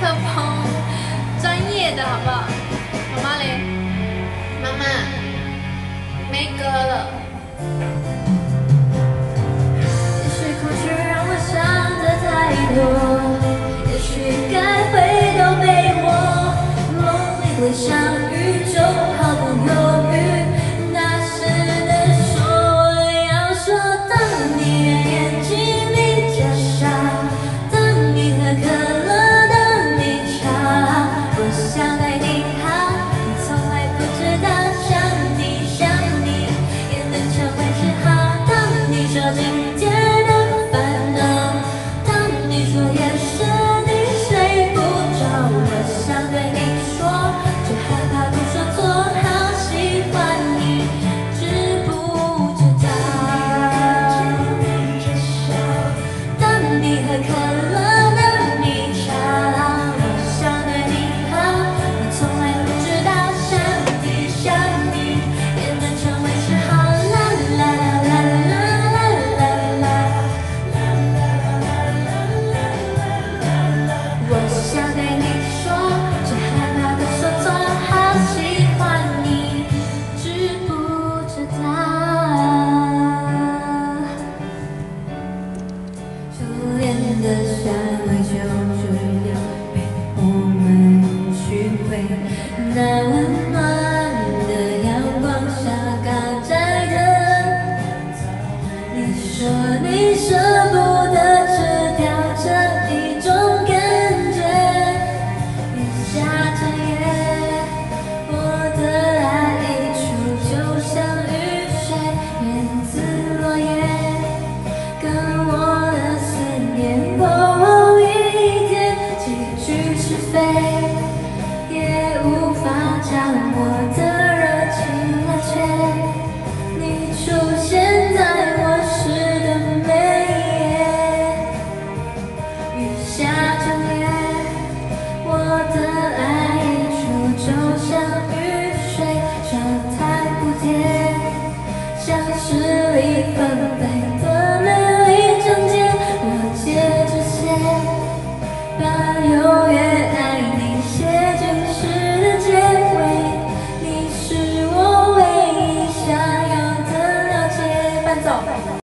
特风专业的好不好？妈妈嘞？妈妈。没歌了。 나와 말 诗里纷飞的美